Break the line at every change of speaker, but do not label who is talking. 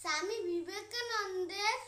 Sami we con on this.